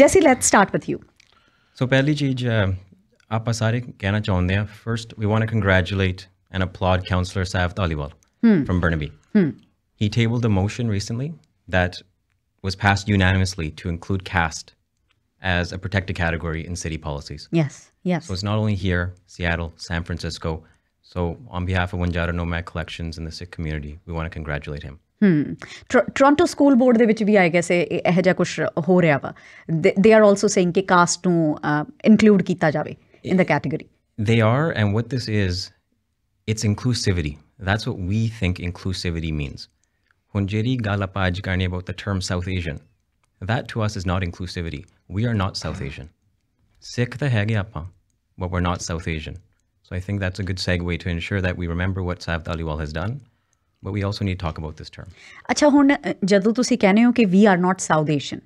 Jassi let's start with you so ਪਹਿਲੀ ਚੀਜ਼ ਅ, ਆਪਾਂ ਸਾਰੇ ਕਹਿਣਾ ਚਾਹੁੰਦੇ ਆ first we want to congratulate and applaud councillor ਸਾਫ Dhaliwal from Burnaby. He tabled a motion recently that was passed unanimously to include caste as a protected category in city policies. Yes yes So it's not only here, Seattle, San Francisco. So on behalf of Wanjara Nomad Collections and the Sikh community, we want to congratulate him. Hmm Toronto school board ਦੇ ਵਿੱਚ ਵੀ I guess ਇਹ ਇਹੋ ਜਿਹਾ ਕੁਝ ਹੋ ਰਿਹਾ ਵਾ they are also saying ਕਿ ਕਾਸਟ ਨੂੰ ਇਨਕਲੂਡ ਕੀਤਾ ਜਾਵੇ in the category They are, and what this is, it's inclusivity. That's what we think inclusivity means. When ਜਿਹੜੀ ਗੱਲ ਆਪਾਂ ਅੱਜ ਕਰਨੀ about the term South Asian, that to us is not inclusivity. We are not South Asian. Sikh ਤਾਂ ਹੈਗੇ ਆਪਾਂ, but we're not South Asian. So I think that's a good segue to ensure that we remember what Saif Dhaliwal has done, but we also need to talk about this term. ਅੱਛਾ ਹੁਣ ਜਦੋਂ ਤੁਸੀਂ ਕਹਿੰਦੇ ਹੋ ਕਿ we are not South Asian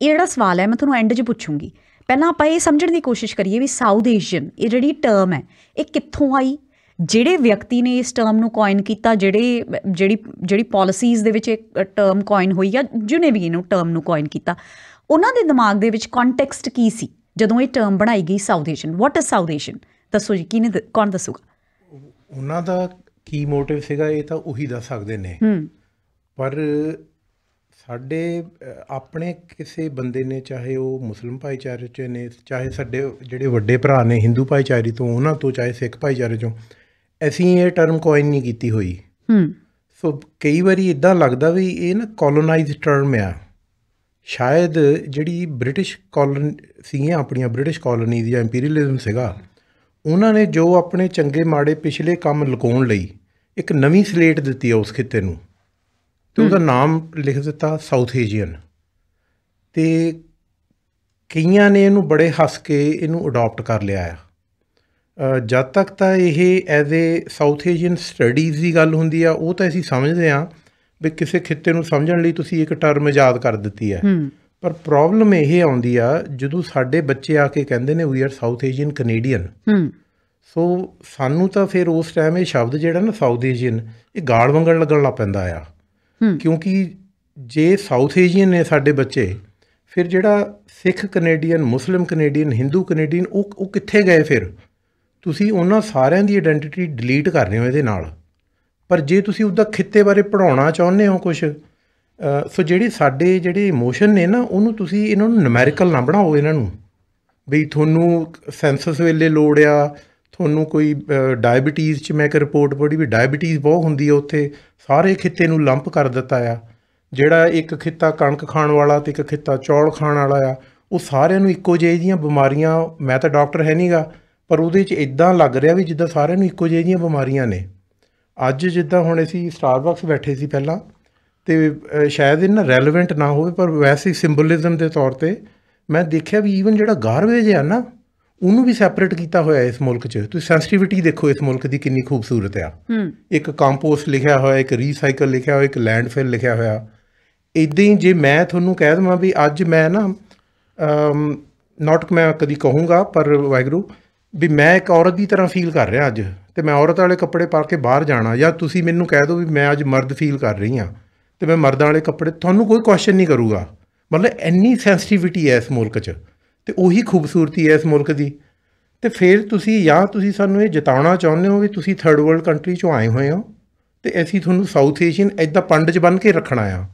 ਇਹ ਜਿਹੜਾ ਸਵਾਲ ਹੈ ਮੈਂ ਤੁਹਾਨੂੰ ਐਂਡ 'ਚ ਪੁੱਛੂੰਗੀ। ਪਹਿਲਾਂ ਆਪਾਂ ਇਹ ਸਮਝਣ ਦੀ ਕੋਸ਼ਿਸ਼ ਕਰੀਏ ਵੀ ਸਾਊਥ ਏਸ਼ੀਅਨ ਇਹ ਜਿਹੜੀ ਟਰਮ ਹੈ ਇਹ ਕਿੱਥੋਂ ਆਈ? ਜਿਹੜੇ ਵਿਅਕਤੀ ਨੇ ਇਸ ਟਰਮ ਨੂੰ ਕੋਇਨ ਕੀਤਾ ਜਿਹੜੇ ਜਿਹੜੀ ਜਿਹੜੀ ਪਾਲਿਸੀਜ਼ ਦੇ ਵਿੱਚ ਇਹ ਟਰਮ ਕੋਇਨ ਹੋਈ ਆ ਜਿਹਨੇ ਵੀ ਇਹਨੂੰ ਟਰਮ ਨੂੰ ਕੋਇਨ ਕੀਤਾ ਉਹਨਾਂ ਦੇ ਦਿਮਾਗ ਦੇ ਵਿੱਚ ਕੰਟੈਕਸਟ ਕੀ ਸੀ ਜਦੋਂ ਇਹ ਟਰਮ ਬਣਾਈ ਗਈ South Asian what is South Asian ਦੱਸੋ ਜੀ ਕਿਹਨੇ ਕੌਣ ਦੱਸੂਗਾ? ਉਹਨਾਂ ਦਾ ਕੀ ਮੋਟਿਵ ਸੀਗਾ ਇਹ ਤਾਂ ਉਹੀ ਦੱਸ ਸਕਦੇ ਨੇ। ਪਰ ਸਾਡੇ ਆਪਣੇ ਕਿਸੇ ਬੰਦੇ ਨੇ ਚਾਹੇ ਉਹ ਮੁਸਲਿਮ ਭਾਈਚਾਰੇ ਚ ਨੇ ਚਾਹੇ ਸਾਡੇ ਜਿਹੜੇ ਵੱਡੇ ਭਰਾ ਨੇ ਹਿੰਦੂ ਭਾਈਚਾਰੇ ਤੋਂ ਉਹਨਾਂ ਤੋਂ ਚਾਹੇ ਸਿੱਖ ਭਾਈਚਾਰੇ ਚੋਂ ਅਸੀਂ ਇਹ ਟਰਮ ਕੋਇਨ ਨਹੀਂ ਕੀਤੀ ਹੋਈ। ਹੂੰ। ਸੋ ਕਈ ਵਾਰੀ ਇਦਾਂ ਲੱਗਦਾ ਵੀ ਇਹ ਨਾ ਕੋਲੋਨਾਈਜ਼ਡ ਟਰਮ ਆ। ਸ਼ਾਇਦ ਜਿਹੜੀ ਬ੍ਰਿਟਿਸ਼ ਕਾਲੋਨ ਸੀਗੀਆਂ ਆਪਣੀਆਂ ਬ੍ਰਿਟਿਸ਼ ਕਾਲੋਨੀਜ਼ ਜਾਂ ਇੰਪੀਰੀਅਲਿਜ਼ਮ ਸੀਗਾ। ਉਹਨਾਂ ਨੇ ਜੋ ਆਪਣੇ ਚੰਗੇ ਮਾੜੇ ਪਿਛਲੇ ਕੰਮ ਲੁਕਾਉਣ ਲਈ ਇੱਕ ਨਵੀਂ ਸਲੇਟ ਦਿੱਤੀ ਆ ਉਸ ਖਿੱਤੇ ਨੂੰ ਤੇ ਉਹਦਾ ਨਾਮ ਲਿਖ ਦਿੱਤਾ ਸਾਊਥ ਏਸ਼ੀਅਨ ਤੇ ਕਈਆਂ ਨੇ ਇਹਨੂੰ ਬੜੇ ਹੱਸ ਕੇ ਇਹਨੂੰ ਅਡਾਪਟ ਕਰ ਲਿਆ ਆ। ਅ, ਜਦ ਤੱਕ ਤਾਂ ਇਹ as a South Asian studies ਦੀ ਗੱਲ ਹੁੰਦੀ ਆ ਉਹ ਤਾਂ ਅਸੀਂ ਸਮਝਦੇ ਆ ਵੀ ਕਿਸੇ ਖਿੱਤੇ ਨੂੰ ਸਮਝਣ ਲਈ ਤੁਸੀਂ ਇੱਕ ਟਰਮ ਇਜਾਦ ਕਰ ਦਿੱਤੀ ਹੈ। ਪਰ ਪ੍ਰੋਬਲਮ ਇਹ ਆਉਂਦੀ ਆ ਜਦੋਂ ਸਾਡੇ ਬੱਚੇ ਆ ਕੇ ਕਹਿੰਦੇ ਨੇ we are South Asian Canadian ਹੂੰ। ਸੋ ਸਾਨੂੰ ਤਾਂ ਫਿਰ ਉਸ ਟਾਈਮ ਇਹ ਸ਼ਬਦ ਜਿਹੜਾ ਨਾ ਸਾਊਥ ਏਸ਼ੀਅਨ ਇਹ ਗਾਲ ਵੰਗਣ ਲੱਗਣ ਲੱਗ ਪੈਂਦਾ ਆ। ਕਿਉਂਕਿ ਜੇ ਸਾਊਥ ਏਸ਼ੀਅਨ ਨੇ ਸਾਡੇ ਬੱਚੇ ਫਿਰ ਜਿਹੜਾ Sikh Canadian Muslim Canadian Hindu Canadian ਉਹ ਉਹ ਕਿੱਥੇ ਗਏ ਫਿਰ? ਤੁਸੀਂ ਉਹਨਾਂ ਸਾਰਿਆਂ ਦੀ ਆਇਡੈਂਟੀਟੀ ਡਿਲੀਟ ਕਰ ਰਹੇ ਹੋ ਇਹਦੇ ਨਾਲ। ਪਰ ਜੇ ਤੁਸੀਂ ਉਹਦਾ ਖਿੱਤੇ ਬਾਰੇ ਪੜਾਉਣਾ ਚਾਹੁੰਦੇ ਹੋ ਕੁਝ ਸੋ ਜਿਹੜੇ ਸਾਡੇ ਜਿਹੜੇ ਇਮੋਸ਼ਨ ਨੇ ਨਾ, ਉਹਨੂੰ ਤੁਸੀਂ ਇਹਨਾਂ ਨੂੰ ਨੂਮੈਰੀਕਲ ਨਾ ਬਣਾਓ ਇਹਨਾਂ ਨੂੰ। ਵੀ ਤੁਹਾਨੂੰ ਸੈਂਸਸ ਵੇਲੇ ਲੋੜ ਆ, ਤੁਹਾਨੂੰ ਕੋਈ ਡਾਇਬੀਟੀਜ਼ ਚ ਮੈਂ ਇੱਕ ਰਿਪੋਰਟ ਪੜ੍ਹੀ ਵੀ ਡਾਇਬੀਟੀਜ਼ ਬਹੁਤ ਹੁੰਦੀ ਆ ਉੱਥੇ, ਸਾਰੇ ਖਿੱਤੇ ਨੂੰ ਲੰਪ ਕਰ ਦਿੱਤਾ ਆ। ਜਿਹੜਾ ਇੱਕ ਖਿੱਤਾ ਕਣਕ ਖਾਣ ਵਾਲਾ ਤੇ ਇੱਕ ਖਿੱਤਾ ਚੌਲ ਖਾਣ ਵਾਲਾ ਆ, ਉਹ ਸਾਰਿਆਂ ਨੂੰ ਇੱਕੋ ਜਿਹੇ ਦੀਆਂ ਬਿਮਾਰੀਆਂ, ਮੈਂ ਤਾਂ ਡਾਕਟਰ ਹੈ ਨਹੀਂਗਾ ਪਰ ਉਹਦੇ 'ਚ ਇਦਾਂ ਲੱਗ ਰਿਹਾ ਵੀ ਜਿੱਦਾਂ ਸਾਰਿਆਂ ਨੂੰ ਇੱਕੋ ਜਿਹੇ ਦੀਆਂ ਬਿਮਾਰੀਆਂ ਨੇ। ਅੱਜ ਜਿੱਦਾਂ ਹੁਣ ਅਸੀਂ ਸਟਾਰਬਕਸ ਬੈਠੇ ਸੀ ਪਹਿਲਾਂ ਤੇ ਸ਼ਾਇਦ ਇਹ ਨਾ ਰੈਲੇਵੈਂਟ ਨਾ ਹੋਵੇ ਪਰ ਵੈਸੇ ਹੀ ਸਿੰਬੋਲਿਜ਼ਮ ਦੇ ਤੌਰ ਤੇ ਮੈਂ ਦੇਖਿਆ ਵੀ ਈਵਨ ਜਿਹੜਾ ਗਾਰਬੇਜ ਆ ਨਾ ਉਹਨੂੰ ਵੀ ਸੈਪਰੇਟ ਕੀਤਾ ਹੋਇਆ ਇਸ ਮੁਲਕ 'ਚ। ਤੁਸੀਂ ਸੈਂਸਿਟੀਵਿਟੀ ਦੇਖੋ ਇਸ ਮੁਲਕ ਦੀ ਕਿੰਨੀ ਖੂਬਸੂਰਤ ਆ। ਇੱਕ ਕੰਪੋਸਟ ਲਿਖਿਆ ਹੋਇਆ ਇੱਕ ਰੀਸਾਈਕਲ ਲਿਖਿਆ ਹੋਇਆ ਇੱਕ ਲੈਂਡਫਿਲ ਲਿਖਿਆ ਹੋਇਆ। ਇਦਾਂ ਹੀ ਜੇ ਮੈਂ ਤੁਹਾਨੂੰ ਕਹਿ ਦਵਾਂ ਵੀ ਅੱਜ ਮੈਂ ਨਾ ਨਾਟ ਮੈਂ ਕਦੀ ਕਹੂੰਗਾ ਪਰ ਵਾਹਿਗੁਰੂ ਵੀ ਮੈਂ ਇੱਕ ਔਰਤ ਦੀ ਤਰ੍ਹਾਂ ਫੀਲ ਕਰ ਰਿਹਾ ਅੱਜ। ਤੇ ਮੈਂ ਔਰਤ ਵਾਲੇ ਕੱਪੜੇ ਪਾ ਕੇ ਬਾਹਰ ਜਾਣਾ ਜਾਂ ਤੁਸੀਂ ਮੈਨੂੰ ਕਹਿ ਦਿਓ ਵੀ ਮੈਂ ਅੱਜ ਮਰਦ ਫੀਲ ਕਰ ਰਹੀ ਹਾਂ। ਤੇ ਮੈਂ ਮਰਦਾਂ ਵਾਲੇ ਕੱਪੜੇ ਤੁਹਾਨੂੰ ਕੋਈ ਕੁਐਸਚਨ ਨਹੀਂ ਕਰੂਗਾ। ਮਤਲਬ ਇੰਨੀ ਸੈਂਸਿਟੀਵਿਟੀ ਹੈ ਇਸ ਮੁਲਕ 'ਚ ਤੇ ਉਹੀ ਖੂਬਸੂਰਤੀ ਹੈ ਇਸ ਮੁਲਕ ਦੀ। ਤੇ ਫਿਰ ਤੁਸੀਂ ਜਾਂ ਤੁਸੀਂ ਸਾਨੂੰ ਇਹ ਜਿਤਾਉਣਾ ਚਾਹੁੰਦੇ ਹੋ ਵੀ ਤੁਸੀਂ ਥਰਡ ਵਰਲਡ ਕੰਟਰੀ 'ਚੋਂ ਆਏ ਹੋਏ ਹੋ ਤੇ ਅਸੀਂ ਤੁਹਾਨੂੰ ਸਾਊਥ ਏਸ਼ੀਅਨ ਐਦਾਂ ਪੰਡ 'ਚ ਬੰਨ ਕੇ ਰੱਖਣਾ ਆ।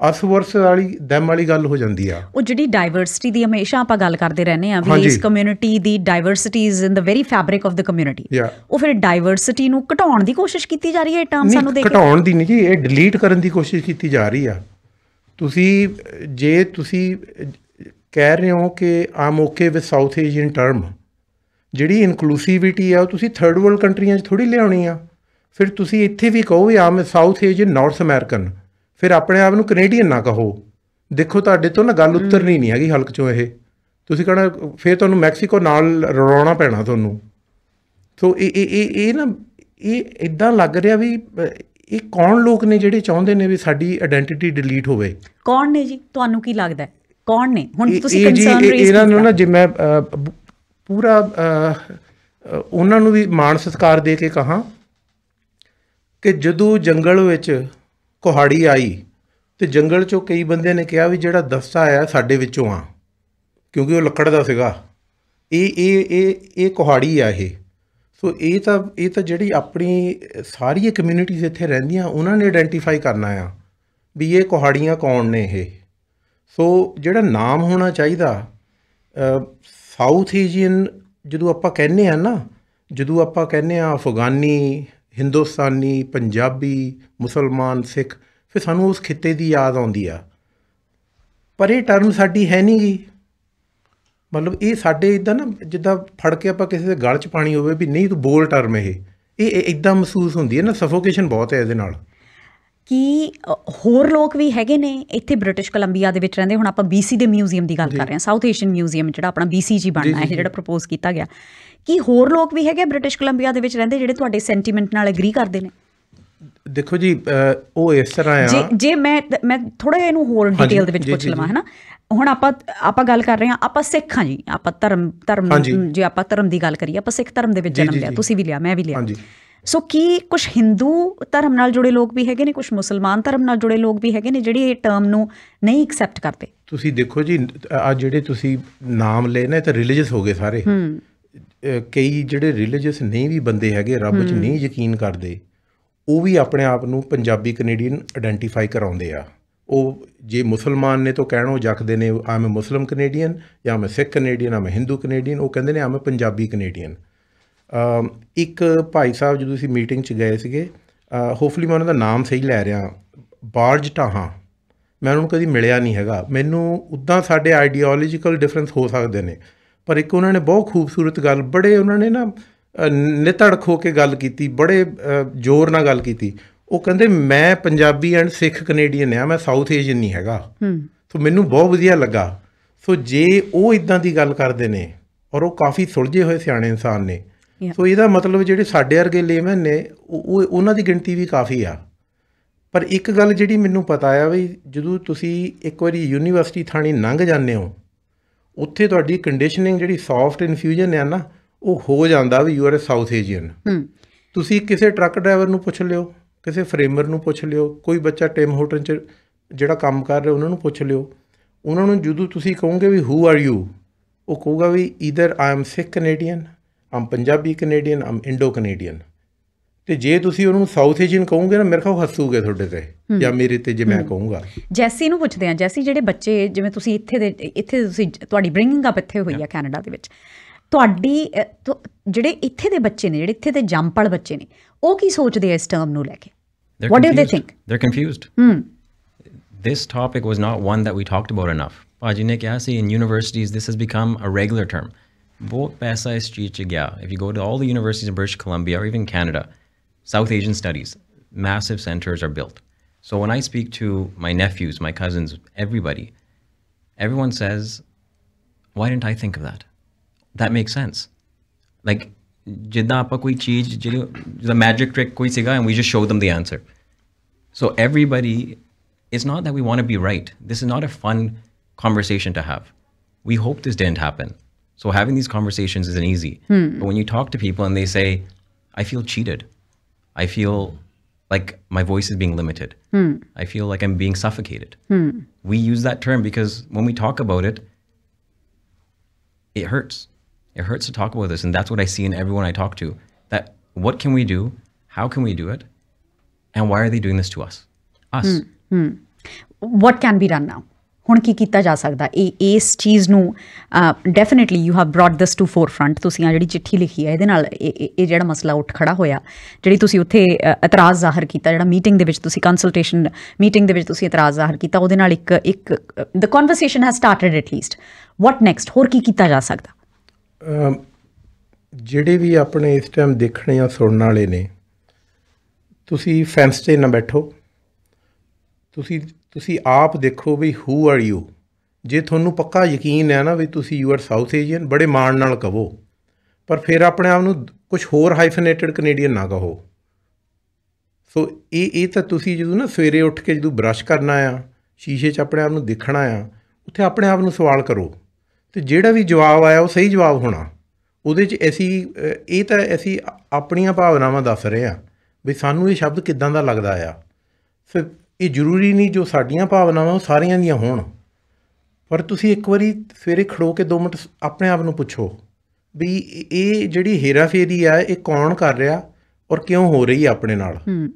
ਅਸ ਵਰਸ ਵਾਲੀ ਦਮ ਵਾਲੀ ਗੱਲ ਹੋ ਜਾਂਦੀ ਆ। ਉਹ ਜਿਹੜੀ ਡਾਈਵਰਸਿਟੀ ਦੀ ਹਮੇਸ਼ਾ ਆਪਾਂ ਗੱਲ ਕਰਦੇ ਰਹਿੰਦੇ ਆ ਵੀ। ਇਸ community the diversity is in the very fabric of the community. ਉਹ ਫਿਰ ਡਾਈਵਰਸਿਟੀ ਨੂੰ ਘਟਾਉਣ ਦੀ ਕੋਸ਼ਿਸ਼ ਕੀਤੀ ਜਾ ਰਹੀ ਹੈ ਇਹ ਟਰਮ ਸਾਨੂੰ ਦੇਖ ਕੇ? ਘਟਾਉਣ ਦੀ ਨਹੀਂ ਜੀ ਇਹ ਡਿਲੀਟ ਕਰਨ ਦੀ ਕੋਸ਼ਿਸ਼ ਕੀਤੀ ਜਾ ਰਹੀ ਆ। ਤੁਸੀਂ ਜੇ ਤੁਸੀਂ ਕਹਿ ਰਹੇ ਹੋ ਕਿ I'm okay with South Asian term ਜਿਹੜੀ ਇਨਕਲੂਸਿਵਿਟੀ ਆ ਉਹ ਤੁਸੀਂ ਥਰਡ ਵਰਲਡ ਕੰਟਰੀਆਂ 'ਚ ਥੋੜੀ ਲਿਆਉਣੀ ਆ। ਫਿਰ ਤੁਸੀਂ ਇੱਥੇ ਵੀ ਕਹੋ ਵੀ I'm South Asian North American ਫਿਰ ਆਪਣੇ ਆਪ ਨੂੰ ਕੈਨੇਡੀਅਨ ਨਾ ਕਹੋ। ਦੇਖੋ ਤੁਹਾਡੇ ਤੋਂ ਨਾ ਗੱਲ ਉਤਰਨੀ ਨਹੀਂ ਹੈਗੀ ਹਲਕ ਚੋਂ ਇਹ। ਤੁਸੀਂ ਕਹਣਾ ਫਿਰ ਤੁਹਾਨੂੰ ਮੈਕਸੀਕੋ ਨਾਲ ਰਲਾਉਣਾ ਪੈਣਾ ਤੁਹਾਨੂੰ। ਸੋ ਇਹ ਇਹ ਇਹ ਇਹ ਨਾ ਇਹ ਇਦਾਂ ਲੱਗ ਰਿਹਾ ਵੀ ਇਹ ਕੌਣ ਲੋਕ ਨੇ ਜਿਹੜੇ ਚਾਹੁੰਦੇ ਨੇ ਵੀ ਸਾਡੀ ਆਇਡੈਂਟੀਟੀ ਡਿਲੀਟ ਹੋਵੇ? ਕੌਣ ਨੇ ਜੀ? ਤੁਹਾਨੂੰ ਕੀ ਲੱਗਦਾ? ਕੌਣ ਨੇ? ਹੁਣ ਤੁਸੀਂ ਇਹ- ਰੇਜ਼ ਇਹਨਾਂ ਨੂੰ ਨਾ ਜੇ ਮੈਂ ਪੂਰਾ ਉਹਨਾਂ ਨੂੰ ਵੀ ਮਾਣ ਸਤਿਕਾਰ ਦੇ ਕੇ ਕਹਾ ਕਿ ਜਦੋਂ ਜੰਗਲ ਵਿੱਚ ਕੁਹਾੜੀ ਆਈ ਤੇ ਜੰਗਲ ਚੋਂ ਕਈ ਬੰਦਿਆਂ ਨੇ ਕਿਹਾ ਵੀ ਜਿਹੜਾ ਦਸਤਾ ਆਇਆ ਸਾਡੇ ਵਿੱਚੋਂ ਆ, ਕਿਉਂਕਿ ਉਹ ਲੱਕੜ ਦਾ ਸੀਗਾ। ਇਹ ਇਹ ਇਹ ਇਹ ਕੁਹਾੜੀ ਆ ਇਹ। ਸੋ ਇਹ ਤਾਂ ਇਹ ਤਾਂ ਜਿਹੜੀ ਆਪਣੀ ਸਾਰੀਆਂ ਕਮਿਊਨਿਟੀਜ਼ ਇੱਥੇ ਰਹਿੰਦੀਆਂ, ਉਹਨਾਂ ਨੇ ਆਇਡੈਂਟੀਫਾਈ ਕਰਨਾ ਆ ਵੀ ਇਹ ਕੁਹਾੜੀਆਂ ਕੌਣ ਨੇ ਇਹ। ਸੋ ਜਿਹੜਾ ਨਾਮ ਹੋਣਾ ਚਾਹੀਦਾ ਸਾਊਥ ਏਸ਼ੀਅਨ ਜਦੋਂ ਆਪਾਂ ਕਹਿੰਦੇ ਆ ਨਾ, ਜਦੋਂ ਆਪਾਂ ਕਹਿੰਦੇ ਆ ਅਫਗਾਨੀ ਹਿੰਦੁਸਤਾਨੀ ਪੰਜਾਬੀ ਮੁਸਲਮਾਨ ਸਿੱਖ ਫਿਰ ਸਾਨੂੰ ਉਸ ਖਿੱਤੇ ਦੀ ਯਾਦ ਆਉਂਦੀ ਆ। ਪਰ ਇਹ ਟਰਮ ਸਾਡੀ ਹੈ ਨਹੀਂ ਗੀ। ਮਤਲਬ ਇਹ ਸਾਡੇ ਇਦਾਂ ਨਾ ਜਿੱਦਾਂ ਫੜ ਕੇ ਆਪਾਂ ਕਿਸੇ ਦੇ ਗਲ 'ਚ ਪਾਣੀ ਹੋਵੇ ਵੀ ਨਹੀਂ ਤੂੰ ਬੋਲ ਟਰਮ ਇਹ। ਇਹ ਇਦਾਂ ਮਹਿਸੂਸ ਹੁੰਦੀ ਹੈ ਨਾ ਸਫੋਕੇਸ਼ਨ ਬਹੁਤ ਹੈ ਇਹਦੇ ਨਾਲ। ਕੀ ਹੋਰ ਲੋਕ ਵੀ ਹੈਗੇ ਨੇ? ਇੱਥੇ ਬ੍ਰਿਟਿਸ਼ ਕੋਲੰਬੀਆ ਦੇ ਵਿੱਚ ਰਹਿੰਦੇ ਹੁਣ ਆਪਾਂ BC ਦੇ ਮਿਊਜ਼ੀਅਮ ਦੀ ਗੱਲ ਕਰ ਰਹੇ ਹਾਂ ਸਾਊਥ ਏਸ਼ੀਅਨ ਮਿਊਜ਼ੀਅਮ ਜਿਹੜਾ ਆਪਣਾ BCG ਬਣਨਾ ਹੈ ਜਿਹੜਾ ਪ੍ਰਪੋਜ਼ ਕੀਤਾ ਗਿਆ। ਕੀ ਹੋਰ ਲੋਕ ਵੀ ਹੈਗੇ ਬ੍ਰਿਟਿਸ਼ ਕੋਲੰਬੀਆ ਦੇ ਵਿੱਚ ਰਹਿੰਦੇ ਜਿਹੜੇ ਤੁਹਾਡੇ ਸੈਂਟੀਮੈਂਟ ਨਾਲ ਐਗਰੀ ਕਰਦੇ ਨੇ? ਦੇਖੋ ਜੀ ਉਹ ਇਸ ਤਰ੍ਹਾਂ ਜੇ ਆ। ਜੇ ਮੈਂ ਮੈਂ ਥੋੜਾ ਜਿਹਾ ਇਹਨੂੰ ਹੋਰ ਡਿਟੇਲ ਦੇ ਵਿੱਚ ਜੀ, ਪੁੱਛ ਜੀ, ਲਵਾਂ ਹੈ ਨਾ ਹੁਣ ਆਪਾਂ ਆਪਾਂ ਗੱਲ ਕਰ ਰਹੇ ਹਾਂ ਆਪਾਂ ਸਿੱਖ ਹਾਂ ਜੀ ਆਪਾਂ ਧਰਮ ਧਰਮ। ਜੇ ਆਪਾਂ ਧਰਮ ਦੀ ਗੱਲ ਕਰੀਏ ਆਪਾਂ ਸਿੱਖ ਧਰਮ ਦੇ ਵਿੱਚ ਜੀ, ਜਨਮ ਜੀ, ਲਿਆ ਜੀ। ਤੁਸੀਂ ਵੀ ਲਿਆ ਮੈਂ ਵੀ ਲਿਆ। ਹਾਂਜੀ। ਸੋ ਕੀ ਕੁਝ ਹਿੰਦੂ ਧਰਮ ਨਾਲ ਜੁੜੇ ਲੋਕ ਵੀ ਹੈਗੇ ਨੇ? ਕੁਝ ਮੁਸਲਮਾਨ ਧਰਮ ਨਾਲ ਜੁੜੇ ਲੋਕ ਵੀ ਹੈਗੇ ਨੇ ਜਿਹੜੇ ਇਹ ਟਰਮ ਨੂੰ ਨਹੀਂ ਐਕਸੈਪਟ ਕਰਦੇ? ਤੁਸੀਂ ਦੇਖੋ ਜੀ ਆ ਜਿਹੜੇ ਤੁਸੀਂ ਨਾਮ ਲਏ ਨਾ ਤਾਂ ਰਿਲੀਜੀਅਸ ਹੋ ਗਏ ਸਾਰੇ। ਕਈ ਜਿਹੜੇ ਰਿਲੀਜੀਅਸ ਨਹੀਂ ਵੀ ਬੰਦੇ ਹੈਗੇ ਰੱਬ 'ਚ ਨਹੀਂ ਯਕੀਨ ਕਰਦੇ ਉਹ ਵੀ ਆਪਣੇ ਆਪ ਨੂੰ ਪੰਜਾਬੀ ਕੈਨੇਡੀਅਨ ਆਇਡੈਂਟੀਫਾਈ ਕਰਾਉਂਦੇ ਆ। ਉਹ ਜੇ ਮੁਸਲਮਾਨ ਨੇ ਤਾਂ ਕਹਿਣ ਉਹ ਜੱਕਦੇ ਨੇ ਆਮ ਅ ਮੁਸਲਮ ਕੈਨੇਡੀਅਨ ਜਾਂ ਮੈਂ Sikh Canadian I'm Hindu Canadian ਉਹ ਕਹਿੰਦੇ ਨੇ ਆਮ ਪੰਜਾਬੀ ਕੈਨੇਡੀਅਨ ਇੱਕ ਭਾਈ ਸਾਹਿਬ ਜਦੋਂ ਅਸੀਂ ਮੀਟਿੰਗ 'ਚ ਗਏ ਸੀਗੇ ਹੋਪਫੁਲੀ ਮੈਂ ਉਹਨਾਂ ਦਾ ਨਾਮ ਸਹੀ ਲੈ ਰਿਹਾ ਬਾਰਜ ਟਾਹਾਂ ਮੈਂ ਉਹਨਾਂ ਕਦੀ ਮਿਲਿਆ ਨਹੀਂ ਹੈਗਾ। ਮੈਨੂੰ ਉਦਾਂ ਸਾਡੇ ਆਈਡੀਓਲੋਜੀਕਲ ਡਿਫਰੈਂਸ ਹੋ ਸਕਦੇ ਨੇ। ਪਰ ਇੱਕ ਉਹਨਾਂ ਨੇ ਬਹੁਤ ਖੂਬਸੂਰਤ ਗੱਲ ਬੜੇ ਉਹਨਾਂ ਨੇ ਨਾ ਅ, ਨਿਤੜਕ ਹੋ ਕੇ ਗੱਲ ਕੀਤੀ ਬੜੇ ਜ਼ੋਰ ਨਾਲ ਗੱਲ ਕੀਤੀ। ਉਹ ਕਹਿੰਦੇ ਮੈਂ ਪੰਜਾਬੀ ਐਂਡ ਸਿੱਖ ਕੈਨੇਡੀਅਨ ਆ ਮੈਂ ਸਾਊਥ ਏਸ਼ੀਅਨ ਨਹੀਂ ਹੈਗਾ। ਸੋ ਮੈਨੂੰ ਬਹੁਤ ਵਧੀਆ ਲੱਗਾ। ਸੋ ਜੇ ਉਹ ਇਦਾਂ ਦੀ ਗੱਲ ਕਰਦੇ ਨੇ ਔਰ ਉਹ ਕਾਫੀ ਸੁਲਝੇ ਹੋਏ ਸਿਆਣੇ ਇਨਸਾਨ ਨੇ. ਸੋ ਇਹਦਾ ਮਤਲਬ ਜਿਹੜੇ ਸਾਡੇ ਵਰਗੇ ਲੇਮਨ ਨੇ ਉਹ- ਉਹਨਾਂ ਦੀ ਗਿਣਤੀ ਵੀ ਕਾਫੀ ਆ। ਪਰ ਇੱਕ ਗੱਲ ਜਿਹੜੀ ਮੈਨੂੰ ਪਤਾ ਆ ਵੀ ਜਦੋਂ ਤੁਸੀਂ ਇੱਕ ਵਾਰੀ ਯੂਨੀਵਰਸਿਟੀ ਥਾਣੀ ਲੰਘ ਜਾਂਦੇ ਹੋ ਉੱਥੇ ਤੁਹਾਡੀ ਕੰਡੀਸ਼ਨਿੰਗ ਜਿਹੜੀ ਸੌਫਟ ਇਨਫਿਊਜ਼ਨ ਹੈ ਨਾ ਉਹ ਹੋ ਜਾਂਦਾ ਵੀ you are a South Asian ਤੁਸੀਂ ਕਿਸੇ ਟਰੱਕ ਡਰਾਈਵਰ ਨੂੰ ਪੁੱਛ ਲਿਓ ਕਿਸੇ ਫਰੇਮਰ ਨੂੰ ਪੁੱਛ ਲਿਓ ਕੋਈ ਬੱਚਾ ਟਿਮ ਹੋਟਲ 'ਚ ਜਿਹੜਾ ਕੰਮ ਕਰ ਰਿਹਾ ਉਹਨਾਂ ਨੂੰ ਪੁੱਛ ਲਿਓ। ਉਹਨਾਂ ਨੂੰ ਜਦੋਂ ਤੁਸੀਂ ਕਹੋਗੇ ਵੀ ਹੂ ਆਰ ਯੂ ਉਹ ਕਹੂਗਾ ਵੀ either I am Sikh Canadian I'm Punjabi Canadian I'm Indo Canadian ਤੇ ਜੇ ਤੁਸੀਂ ਉਹਨੂੰ ਸਾਊਥ ਏਸ਼ੀਅਨ ਕਹੋਗੇ ਨਾ ਮੇਰੇ ਖਿਆਲ ਹੱਸੂਗੇ ਤੁਹਾਡੇ ਤੇ ਜਾਂ ਮੇਰੇ ਤੇ ਜੇ ਮੈਂ ਕਹੂੰਗਾ ਜੈਸੀ ਨੂੰ ਪੁੱਛਦੇ ਆ ਜੈਸੀ ਜਿਹੜੇ ਬੱਚੇ ਜਿਵੇਂ ਤੁਸੀਂ ਇੱਥੇ ਦੇ ਇੱਥੇ ਤੁਸੀਂ ਤੁਹਾਡੀ ਬ੍ਰਿੰਗਿੰਗ ਅਪ ਇੱਥੇ ਹੋਈ ਆ ਕੈਨੇਡਾ ਦੇ ਵਿੱਚ ਤੁਹਾਡੀ ਅ, ਤੁ- ਜਿਹੜੇ ਇੱਥੇ ਦੇ ਬੱਚੇ ਨੇ ਜਿਹੜੇ ਇੱਥੇ ਦੇ ਜੰਪਲ ਬੱਚੇ ਨੇ ਉਹ ਕੀ ਸੋਚਦੇ ਆ ਇਸ ਟਰਮ ਨੂੰ ਲੈ ਕੇ They're what do they confused. Think They're confused. Hmm This topic was not one that we talked about enough. Paji ne kiha si in universities this has become a regular term. Bahut paisa is cheez ch gaya. If you go to all the universities in British Columbia or even Canada, South Asian studies, massive centers are built. So when I speak to my nephews, my cousins, everybody, everyone says, why didn't I think of that? That makes sense. Like, ਜਿੱਦਾਂ ਆਪਾਂ ਕੋਈ ਚੀਜ਼ ਜਿਹੜੀ the magic trick ਕੋਈ ਸੀਗਾ and we just showed them the answer. So everybody, it's not that we want to be right. This is not a fun conversation to have. We hope this didn't happen. So having these conversations isn't easy. But when you talk to people and they say, I feel cheated. I feel like my voice is being limited. Hmm. I feel like I'm being suffocated. Hmm. We use that term because when we talk about it, it hurts. It hurts to talk about this. And that's what I see in everyone I talk to that what can we do? How can we do it? And why are they doing this to us? Us. Hmm. hmm. What can be done now? ਹੁਣ ਕੀ ਕੀਤਾ ਜਾ ਸਕਦਾ? ਇਹ, ਇਸ ਚੀਜ਼ ਨੂੰ definitely you have brought this to forefront ਤੁਸੀਂ ਆ ਜਿਹੜੀ ਚਿੱਠੀ ਲਿਖੀ ਹੈ, ਇਹਦੇ ਨਾਲ ਇਹ- ਇਹ ਜਿਹੜਾ ਮਸਲਾ ਉੱਠ ਖੜਾ ਹੋਇਆ, ਜਿਹੜੀ ਤੁਸੀਂ ਉੱਥੇ ਇਤਰਾਜ਼ ਜ਼ਾਹਰ ਕੀਤਾ, ਜਿਹੜਾ ਮੀਟਿੰਗ ਦੇ ਵਿੱਚ ਤੁਸੀਂ ਕੰਸਲਟੇਸ਼ਨ ਮੀਟਿੰਗ ਦੇ ਵਿੱਚ ਤੁਸੀਂ ਇਤਰਾਜ਼ ਜ਼ਾਹਰ ਕੀਤਾ, ਉਹਦੇ ਨਾਲ ਇੱਕ ਇੱਕ the conversation has started at least what next ਹੋਰ ਕੀ ਕੀਤਾ ਜਾ ਸਕਦਾ? ਜਿਹੜੇ ਵੀ ਆਪਣੇ ਇਸ ਟਾਈਮ ਦੇਖਣੇ ਜਾਂ ਸੁਣਨ ਵਾਲੇ ਨੇ, ਤੁਸੀਂ ਫੈਂਸ ਤੇ ਨਾ ਬੈਠੋ। ਤੁਸੀਂ ਤੁਸੀਂ ਆਪ ਦੇਖੋ ਵੀ ਹੂ ਆਰ ਯੂ ਜੇ ਤੁਹਾਨੂੰ ਪੱਕਾ ਯਕੀਨ ਹੈ ਨਾ ਵੀ ਤੁਸੀਂ ਯੂ ਆਰ ਸਾਊਥ ਏਸ਼ੀਅਨ ਬੜੇ ਮਾਣ ਨਾਲ ਕਹੋ। ਪਰ ਫਿਰ ਆਪਣੇ ਆਪ ਨੂੰ ਕੁਝ ਹੋਰ ਹਾਈਫਨੇਟਡ ਕੈਨੇਡੀਅਨ ਨਾ ਕਹੋ। ਸੋ ਇਹ ਇਹ ਤਾਂ ਤੁਸੀਂ ਜਦੋਂ ਨਾ ਸਵੇਰੇ ਉੱਠ ਕੇ ਜਦੋਂ ਬ੍ਰਸ਼ ਕਰਨਾ ਆ, ਸ਼ੀਸ਼ੇ 'ਚ ਆਪਣੇ ਆਪ ਨੂੰ ਦੇਖਣਾ ਆ, ਉੱਥੇ ਆਪਣੇ ਆਪ ਨੂੰ ਸਵਾਲ ਕਰੋ। ਤੇ ਜਿਹੜਾ ਵੀ ਜਵਾਬ ਆਇਆ, ਉਹ ਸਹੀ ਜਵਾਬ ਹੋਣਾ। ਉਹਦੇ 'ਚ ਅਸੀਂ ਇਹ ਤਾਂ ਅਸੀਂ ਆਪਣੀਆਂ ਭਾਵਨਾਵਾਂ ਦੱਸ ਰਹੇ ਆ ਵੀ ਸਾਨੂੰ ਇਹ ਸ਼ਬਦ ਕਿੱਦਾਂ ਦਾ ਲੱਗਦਾ ਆ। ਫਿਰ ਇਹ ਜ਼ਰੂਰੀ ਨਹੀਂ ਜੋ ਸਾਡੀਆਂ ਭਾਵਨਾਵਾਂ ਉਹ ਸਾਰਿਆਂ ਦੀਆਂ ਹੋਣ। ਪਰ ਤੁਸੀਂ ਇੱਕ ਵਾਰੀ ਸਵੇਰੇ ਖੜੋ ਕੇ 2 ਮਿੰਟ ਆਪਣੇ ਆਪ ਨੂੰ ਪੁੱਛੋ ਵੀ ਇਹ ਜਿਹੜੀ ਹੇਰਾਫੇਰੀ ਆ ਇਹ ਕੌਣ ਕਰ ਰਿਹਾ ਔਰ ਕਿਉਂ ਹੋ ਰਹੀ ਹੈ ਆਪਣੇ ਨਾਲ? ਹੂੰ।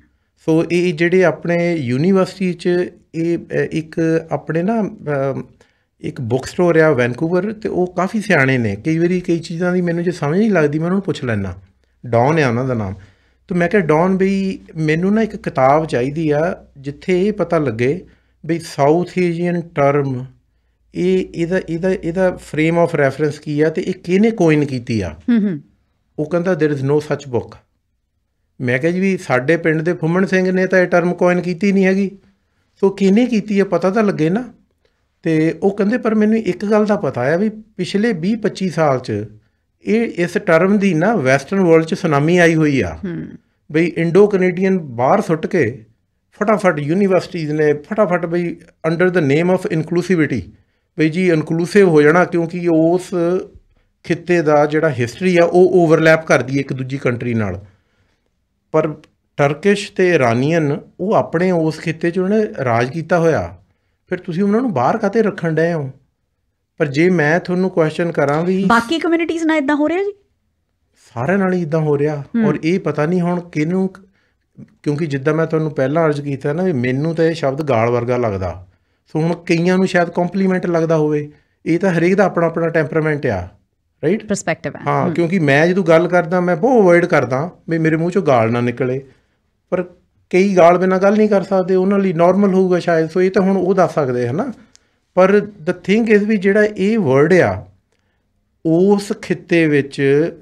ਸੋ ਇਹ ਜਿਹੜੇ ਆਪਣੇ ਯੂਨੀਵਰਸਿਟੀ ਚ ਇਹ ਇੱਕ ਆਪਣੇ ਨਾ ਇੱਕ ਬੁੱਕ ਸਟੋਰ ਆ ਵੈਨਕੂਵਰ ਤੇ ਉਹ ਕਾਫੀ ਸਿਆਣੇ ਨੇ। ਕਈ ਵਾਰੀ ਕਈ ਚੀਜ਼ਾਂ ਦੀ ਮੈਨੂੰ ਜੇ ਸਮਝ ਨਹੀਂ ਲੱਗਦੀ ਮੈਂ ਉਹਨਾਂ ਨੂੰ ਪੁੱਛ ਲੈਣਾ ਡੌਨ ਆ ਉਹਨਾਂ ਦਾ ਨਾਮ। ਤੇ ਮੈਂ ਕਿਹਾ ਡੌਨ ਬਈ ਮੈਨੂੰ ਨਾ ਇੱਕ ਕਿਤਾਬ ਚਾਹੀਦੀ ਆ ਜਿੱਥੇ ਇਹ ਪਤਾ ਲੱਗੇ ਬਈ ਸਾਊਥ ਏਸ਼ੀਅਨ ਟਰਮ ਇਹ ਇਹਦਾ ਇਹਦਾ ਇਹਦਾ ਫਰੇਮ ਆਫ ਰੈਫਰੈਂਸ ਕੀ ਆ ਤੇ ਇਹ ਕਿਹਨੇ ਕੋਇਨ ਕੀਤੀ ਆ ਹੂੰ ਹੂੰ ਉਹ ਕਹਿੰਦਾ there is no such book ਮੈਂ ਕਿਹਾ ਜੀ ਵੀ ਸਾਡੇ ਪਿੰਡ ਦੇ ਫੁੰਮਣ ਸਿੰਘ ਨੇ ਤਾਂ ਇਹ ਟਰਮ ਕੋਇਨ ਕੀਤੀ ਨਹੀਂ ਹੈਗੀ ਸੋ ਕਿਹਨੇ ਕੀਤੀ ਹੈ ਪਤਾ ਤਾਂ ਲੱਗੇ ਨਾ ਤੇ ਉਹ ਕਹਿੰਦੇ ਪਰ ਮੈਨੂੰ ਇੱਕ ਗੱਲ ਦਾ ਪਤਾ ਹੈ ਵੀ ਪਿਛਲੇ 20 25 ਸਾਲ 'ਚ ਇਹ ਇਸ ਟਰਮ ਦੀ ਨਾ ਵੈਸਟਰਨ ਵਰਲਡ 'ਚ ਸੁਨਾਮੀ ਆਈ ਹੋਈ ਆ। ਬਈ ਇੰਡੋ ਕੈਨੇਡੀਅਨ ਬਾਹਰ ਸੁੱਟ ਕੇ ਫਟਾਫਟ ਯੂਨੀਵਰਸਿਟੀਜ਼ ਨੇ ਫਟਾਫਟ ਬਈ under the name of inclusivity ਬਈ ਜੀ ਇਨਕਲੂਸਿਵ ਹੋ ਜਾਣਾ ਕਿਉਂਕਿ ਉਸ ਖਿੱਤੇ ਦਾ ਜਿਹੜਾ ਹਿਸਟਰੀ ਆ ਉਹ ਓਵਰਲੈਪ ਕਰਦੀ ਹੈ ਇੱਕ ਦੂਜੀ ਕੰਟਰੀ ਨਾਲ। ਪਰ ਟਰਕਿਸ਼ ਤੇ ਇਰਾਨੀਅਨ ਉਹ ਆਪਣੇ ਉਸ ਖਿੱਤੇ 'ਚ ਉਹਨੇ ਰਾਜ ਕੀਤਾ ਹੋਇਆ। ਫਿਰ ਤੁਸੀਂ ਉਹਨਾਂ ਨੂੰ ਬਾਹਰ ਕਾਤੇ ਰੱਖਣ ਡਏ ਹੋ? ਪਰ ਜੇ ਮੈਂ ਤੁਹਾਨੂੰ ਕੁਐਸਚਨ ਕਰਾਂ ਵੀ ਬਾਕੀ ਕਮਿਊਨਿਟੀਜ਼ ਨਾਲ ਇਦਾਂ ਹੋ ਰਿਹਾ ਜੀ? ਸਾਰਿਆਂ ਨਾਲ ਹੀ ਇਦਾਂ ਹੋ ਰਿਹਾ। ਔਰ ਇਹ ਪਤਾ ਨਹੀਂ ਹੁਣ ਕਿਹਨੂੰ ਕਿਉਂਕਿ ਜਿੱਦਾਂ ਮੈਂ ਤੁਹਾਨੂੰ ਪਹਿਲਾਂ ਅਰਜ਼ ਕੀਤਾ ਨਾ ਵੀ ਮੈਨੂੰ ਤਾਂ ਇਹ ਸ਼ਬਦ ਗਾਲ ਵਰਗਾ ਲੱਗਦਾ। ਸੋ ਹੁਣ ਕਈਆਂ ਨੂੰ ਸ਼ਾਇਦ ਕੰਪਲੀਮੈਂਟ ਲੱਗਦਾ ਹੋਵੇ। ਇਹ ਤਾਂ ਹਰੇਕ ਦਾ ਆਪਣਾ ਆਪਣਾ ਟੈਂਪਰਾਮੈਂਟ ਆ ਰਾਈਟ ਪਰਸਪੈਕਟਿਵ ਹੈ ਹਾਂ। ਕਿਉਂਕਿ ਮੈਂ ਜਦੋਂ ਗੱਲ ਕਰਦਾ ਮੈਂ ਬਹੁਤ ਅਵੋਇਡ ਕਰਦਾ ਵੀ ਮੇਰੇ ਮੂੰਹ ਚੋਂ ਗਾਲ ਨਾ ਨਿਕਲੇ। ਪਰ ਕਈ ਗਾਲ ਬਿਨਾਂ ਗੱਲ ਨਹੀਂ ਕਰ ਸਕਦੇ ਉਹਨਾਂ ਲਈ ਨਾਰਮਲ ਹੋਊਗਾ ਸ਼ਾਇਦ। ਸੋ ਇਹ ਤਾਂ ਹੁਣ ਉਹ ਦੱਸ ਸਕਦੇ ਹਨਾ? ਪਰ ਦ ਥਿੰਗ ਇਜ਼ ਵੀ ਜਿਹੜਾ ਇਹ ਵਰਡ ਆ, ਉਸ ਖਿੱਤੇ ਵਿੱਚ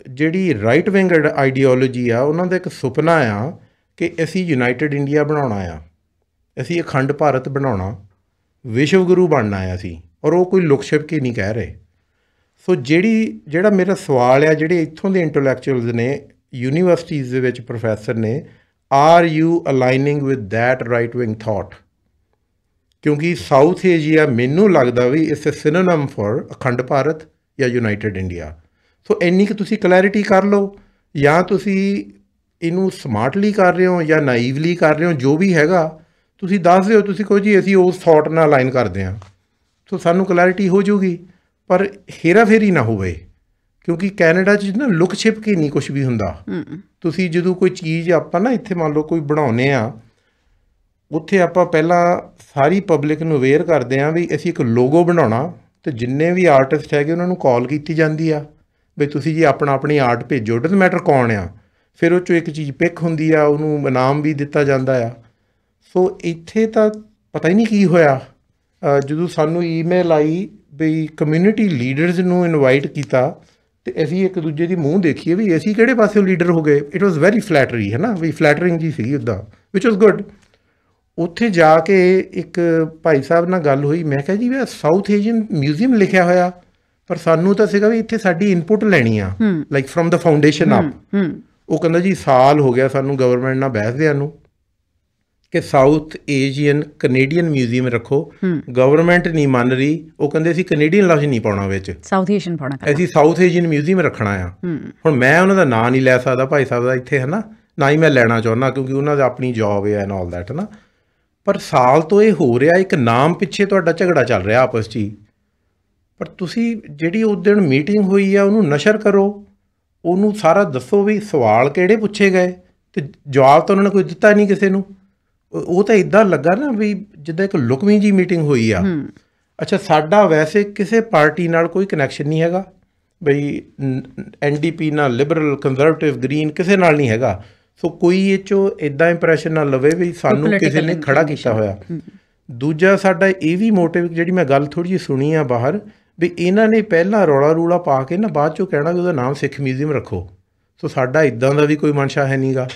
ਜਿਹੜੀ ਰਾਈਟ ਵਿੰਗ ਆਈਡੀਓਲੋਜੀ ਆ, ਉਹਨਾਂ ਦਾ ਇੱਕ ਸੁਪਨਾ ਆ ਕਿ ਅਸੀਂ ਯੂਨਾਈਟਿਡ ਇੰਡੀਆ ਬਣਾਉਣਾ ਆ, ਅਸੀਂ ਅਖੰਡ ਭਾਰਤ ਬਣਾਉਣਾ, ਵਿਸ਼ਵ ਗੁਰੂ ਬਣਨਾ ਆ ਅਸੀਂ, ਔਰ ਉਹ ਕੋਈ ਲੁਕ ਛਿਪ ਕੇ ਨਹੀਂ ਕਹਿ ਰਹੇ। ਸੋ ਜਿਹੜੀ, ਜਿਹੜਾ ਮੇਰਾ ਸਵਾਲ ਆ, ਜਿਹੜੇ ਇੱਥੋਂ ਦੇ ਇੰਟੈਲੈਕਚੁਅਲਸ ਨੇ ਯੂਨੀਵਰਸਿਟੀਜ਼ ਦੇ ਵਿੱਚ ਪ੍ਰੋਫੈਸਰ ਨੇ are you aligning with that right wing thought ਕਿਉਂਕਿ ਸਾਊਥ ਏਸ਼ੀਆ ਮੈਨੂੰ ਲੱਗਦਾ ਵੀ ਇਟਸ ਅ ਸਿਨੋਨਮ ਫॉर ਅਖੰਡ ਭਾਰਤ ਜਾਂ ਯੂਨਾਈਟਿਡ ਇੰਡੀਆ ਸੋ ਇੰਨੀ ਕਿ ਤੁਸੀਂ ਕਲੈਰਿਟੀ ਕਰ ਲਓ ਜਾਂ ਤੁਸੀਂ ਇਹਨੂੰ ਸਮਾਰਟਲੀ ਕਰ ਰਹੇ ਹੋ ਜਾਂ ਨਾਈਵਲੀ ਕਰ ਰਹੇ ਹੋ ਜੋ ਵੀ ਹੈਗਾ ਤੁਸੀਂ ਦੱਸ ਦਿਓ ਤੁਸੀਂ ਕਹੋ ਜੀ ਅਸੀਂ ਉਸ ਥਾਟ ਨਾਲ ਅਲਾਈਨ ਕਰਦੇ ਹਾਂ। ਸੋ ਸਾਨੂੰ ਕਲੈਰਿਟੀ ਹੋ ਜਾਊਗੀ ਪਰ ਹੇਰਾ ਫੇਰੀ ਨਾ ਹੋਵੇ ਕਿਉਂਕਿ ਕੈਨੇਡਾ 'ਚ ਨਾ ਲੁਕ ਛਿਪ ਕੇ ਨਹੀਂ ਕੁਝ ਵੀ ਹੁੰਦਾ। ਤੁਸੀਂ ਜਦੋਂ ਕੋਈ ਚੀਜ਼ ਆਪਾਂ ਨਾ ਇੱਥੇ ਮੰਨ ਲਓ ਕੋਈ ਬਣਾਉਨੇ ਆ ਉੱਥੇ ਆਪਾਂ ਪਹਿਲਾਂ ਸਾਰੀ ਪਬਲਿਕ ਨੂੰ ਅਵੇਅਰ ਕਰਦੇ ਆ ਵੀ ਅਸੀਂ ਇੱਕ ਲੋਗੋ ਬਣਾਉਣਾ ਤੇ ਜਿੰਨੇ ਵੀ ਆਰਟਿਸਟ ਹੈਗੇ ਉਹਨਾਂ ਨੂੰ ਕਾਲ ਕੀਤੀ ਜਾਂਦੀ ਆ ਵੀ ਤੁਸੀਂ ਜੀ ਆਪਣਾ ਆਪਣੀ ਆਰਟ ਭੇਜੋ ਡਸਨਟ ਮੈਟਰ ਕੌਣ ਆ। ਫਿਰ ਉਹ ਚੋਂ ਇੱਕ ਚੀਜ਼ ਪਿਕ ਹੁੰਦੀ ਆ, ਉਹਨੂੰ ਇਨਾਮ ਵੀ ਦਿੱਤਾ ਜਾਂਦਾ ਆ। ਸੋ ਇੱਥੇ ਤਾਂ ਪਤਾ ਹੀ ਨਹੀਂ ਕੀ ਹੋਇਆ। ਜਦੋਂ ਸਾਨੂੰ ਈਮੇਲ ਆਈ ਵੀ ਕਮਿਊਨਿਟੀ ਲੀਡਰਸ ਨੂੰ ਇਨਵਾਈਟ ਕੀਤਾ ਤੇ ਅਸੀਂ ਇੱਕ ਦੂਜੇ ਦੀ ਮੂੰਹ ਦੇਖੀਏ ਵੀ ਅਸੀਂ ਕਿਹੜੇ ਪਾਸੇ ਲੀਡਰ ਹੋ ਗਏ। ਇਟ ਵਾਸ ਵੈਰੀ ਫਲੈਟਰੀ ਹੈ ਨਾ? ਵੀ ਫਲੈਟਰਿੰਗ ਜੀ ਸੀਗੀ ਉਦਾਂ ਵਿਚ ਵਾਸ ਗੁੱਡ ਉੱਥੇ ਜਾ ਕੇ ਇੱਕ ਭਾਈ ਸਾਹਿਬ ਨਾਲ ਗੱਲ ਹੋਈ ਮੈਂ ਕਿਹਾ ਜੀ ਵੀ ਸਾਊਥ ਏਸ਼ੀਅਨ ਮਿਊਜ਼ੀਅਮ ਲਿਖਿਆ ਹੋਇਆ ਪਰ ਸਾਨੂੰ ਤਾਂ ਸੀਗਾ ਵੀ ਇੱਥੇ ਸਾਡੀ ਇਨਪੁਟ ਲੈਣੀ ਆ like from the foundation up ਹੂੰ ਉਹ ਕਹਿੰਦਾ ਜੀ ਸਾਲ ਹੋ ਗਿਆ ਸਾਨੂੰ ਗਵਰਨਮੈਂਟ ਨਾਲ ਬਹਿਸਦਿਆਂ ਨੂੰ ਕਿ ਸਾਊਥ ਏਸ਼ੀਅਨ ਕੈਨੇਡੀਅਨ ਮਿਊਜ਼ੀਅਮ ਰੱਖੋ। ਗਵਰਨਮੈਂਟ ਨਹੀਂ ਮੰਨ ਰਹੀ ਉਹ ਕਹਿੰਦੇ ਅਸੀਂ ਕੈਨੇਡੀਅਨ ਲਫ਼ਜ਼ ਨਹੀਂ ਪਾਉਣਾ ਵਿੱਚ। ਸਾਊਥ ਏਸ਼ੀਅਨ ਪਾਉਣਾ ਕਰ ਅਸੀਂ ਸਾਊਥ ਏਸ਼ੀਅਨ ਮਿਊਜ਼ੀਅਮ ਰੱਖਣਾ ਆ। ਹੁਣ ਮੈਂ ਉਹਨਾਂ ਦਾ ਨਾਂ ਨਹੀਂ ਲੈ ਸਕਦਾ ਭਾਈ ਸਾਹਿਬ ਦਾ ਇੱਥੇ ਹਨਾ ਨਾ ਹੀ ਮੈਂ ਲੈਣਾ ਚਾਹੁੰਦਾ ਕਿਉਂਕਿ ਉਹਨਾਂ ਦਾ ਆਪਣੀ ਜੌਬ ਹੈ ਐਂਡ ਆਲ ਦੈਟ ਨਾ ਪਰ ਸਾਲ ਤੋਂ ਇਹ ਹੋ ਰਿਹਾ ਇੱਕ ਨਾਮ ਪਿੱਛੇ ਤੁਹਾਡਾ ਝਗੜਾ ਚੱਲ ਰਿਹਾ ਆਪਸ 'ਚ ਹੀ। ਪਰ ਤੁਸੀਂ ਜਿਹੜੀ ਉਸ ਦਿਨ ਮੀਟਿੰਗ ਹੋਈ ਆ ਉਹਨੂੰ ਨਸ਼ਰ ਕਰੋ। ਉਹਨੂੰ ਸਾਰਾ ਦੱਸੋ ਵੀ ਸਵਾਲ ਕਿਹੜੇ ਪੁੱਛੇ ਗਏ ਤੇ ਜਵਾਬ ਤਾਂ ਉਹਨਾਂ ਨੇ ਕੋਈ ਦਿੱਤਾ ਨਹੀਂ ਕਿਸੇ ਨੂੰ। ਉਹ ਤਾਂ ਇਦਾਂ ਲੱਗਾ ਨਾ ਵੀ ਜਿੱਦਾਂ ਇੱਕ ਲੁਕਵੀਂ ਜੀ ਮੀਟਿੰਗ ਹੋਈ ਆ। ਅੱਛਾ ਸਾਡਾ ਵੈਸੇ ਕਿਸੇ ਪਾਰਟੀ ਨਾਲ ਕੋਈ ਕਨੈਕਸ਼ਨ ਨਹੀਂ ਹੈਗਾ। ਬਈ ਐਨਡੀਪੀ ਨਾਲ ਲਿਬਰਲ ਕੰਜ਼ਰਵੇਟਿਵ ਗ੍ਰੀਨ ਕਿਸੇ ਨਾਲ ਨਹੀਂ ਹੈਗਾ। ਸੋ ਕੋਈ ਇਹ ਚੋਂ ਇਦਾਂ ਇੰਪ੍ਰੈਸ਼ਨ ਨਾ ਲਵੇ ਵੀ ਸਾਨੂੰ ਕਿਸੇ ਨੇ ਖੜਾ ਕੀਤਾ ਹੋਇਆ। ਦੂਜਾ ਸਾਡਾ ਇਹ ਵੀ ਮੋਟਿਵ ਜਿਹੜੀ ਮੈਂ ਗੱਲ ਥੋੜੀ ਜਿਹੀ ਸੁਣੀ ਆ ਬਾਹਰ ਵੀ ਇਹਨਾਂ ਨੇ ਪਹਿਲਾਂ ਰੌਲਾ ਰੂਲਾ ਪਾ ਕੇ ਨਾ ਬਾਅਦ ਚੋਂ ਕਹਿਣਾ ਵੀ ਉਹਦਾ ਨਾਮ ਸਿੱਖ ਮਿਊਜ਼ੀਅਮ ਰੱਖੋ। ਸੋ ਸਾਡਾ ਇਦਾਂ ਦਾ ਵੀ ਕੋਈ ਮਨਸ਼ਾ ਹੈ ਨਹੀਂਗਾ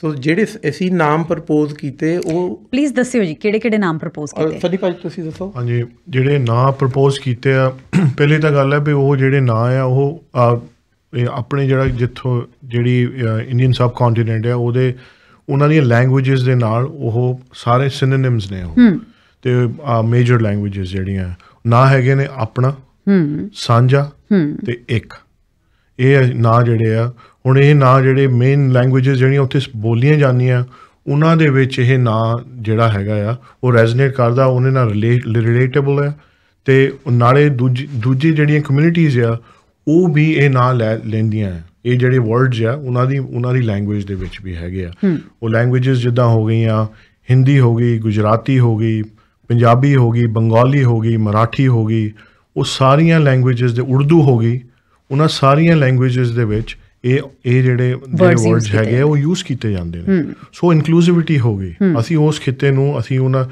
ਸੋ ਜਿਹੜੇ ਅਸੀਂ ਨਾਮ ਪ੍ਰਪੋਜ਼ ਕੀਤੇ ਉਹ ਪਲੀਜ਼ ਦੱਸਿਓ ਜੀ ਕਿਹੜੇ ਕਿਹੜੇ ਨਾਮ ਪ੍ਰਪੋਜ਼ ਕੀਤੇ? ਸਨੀ ਭਾਜੀ ਤੁਸੀਂ ਦੱਸੋ। ਹਾਂਜੀ ਜਿਹੜੇ ਨਾਂ ਪ੍ਰਪੋਜ਼ ਕੀਤੇ ਆ ਪਹਿਲੀ ਤਾਂ ਗੱਲ ਹੈ ਵੀ ਉਹ ਜਿਹੜੇ ਨਾਂ ਆ ਉਹ ਆਪਣੇ ਜਿਹੜਾ ਜਿੱਥੋਂ ਜਿਹੜੀ ਇੰਡੀਅਨ ਸਬ ਕੰਟੀਨੈਂਟ ਆ ਉਹਦੇ ਉਹਨਾਂ ਦੀਆਂ ਲੈਂਗੁਏਜਸ ਦੇ ਨਾਲ ਉਹ ਸਾਰੇ ਸਿਨੋਨਿਮਸ ਨੇ ਉਹ। ਤੇ ਮੇਜਰ ਲੈਂਗੁਏਜਸ ਜਿਹੜੀਆਂ ਨਾਂ ਹੈਗੇ ਨੇ ਆਪਣਾ ਹੂੰ। ਸਾਂਝਾ ਤੇ ਇੱਕ। ਇਹ ਨਾਂ ਜਿਹੜੇ ਆ ਹੁਣ ਇਹ ਨਾਂ ਜਿਹੜੇ ਮੇਨ ਲੈਂਗੁਏਜਸ ਜਿਹੜੀਆਂ ਉੱਥੇ ਬੋਲੀਆਂ ਜਾਂਦੀਆਂ ਉਹਨਾਂ ਦੇ ਵਿੱਚ ਇਹ ਨਾਂ ਜਿਹੜਾ ਹੈਗਾ ਆ ਉਹ ਰੈਜ਼ੋਨੇਟ ਕਰਦਾ ਉਹਨੇ ਨਾਲ ਰਿਲੇਟੇਬਲ ਹੈ ਤੇ ਨਾਲੇ ਦੂਜੀ ਦੂਜੀ ਜਿਹੜੀਆਂ ਕਮਿਊਨਿਟੀਆਂ ਆ ਉਹ ਵੀ ਇਹ ਨਾਂ ਲੈ ਲੈਂਦੀਆਂ ਆ ਇਹ ਜਿਹੜੇ ਵਰਡਸ ਆ ਉਹਨਾਂ ਦੀ ਉਹਨਾਂ ਦੀ ਲੈਂਗੁਏਜ ਦੇ ਵਿੱਚ ਵੀ ਹੈਗੇ ਆ। ਉਹ ਲੈਂਗੁਏਜਸ ਜਿੱਦਾਂ ਹੋ ਗਈਆਂ ਹਿੰਦੀ ਹੋ ਗਈ ਗੁਜਰਾਤੀ ਹੋ ਗਈ ਪੰਜਾਬੀ ਹੋ ਗਈ ਬੰਗਾਲੀ ਹੋ ਗਈ ਮਰਾਠੀ ਹੋ ਗਈ ਉਹ ਸਾਰੀਆਂ ਲੈਂਗੁਏਜਸ ਦੇ ਉਰਦੂ ਹੋ ਗਈ ਉਹਨਾਂ ਸਾਰੀਆਂ ਲੈਂਗੁਏਜਸ ਦੇ ਵਿੱਚ ਇਹ ਇਹ ਜਿਹੜੇ ਵਰਡਸ ਹੈਗੇ ਉਹ ਯੂਜ਼ ਕੀਤੇ ਜਾਂਦੇ ਨੇ। ਸੋ ਇਨਕਲੂਸਿਵਿਟੀ ਹੋ ਗਈ। ਅਸੀਂ ਉਸ ਖਿੱਤੇ ਨੂੰ ਅਸੀਂ ਉਹਨਾਂ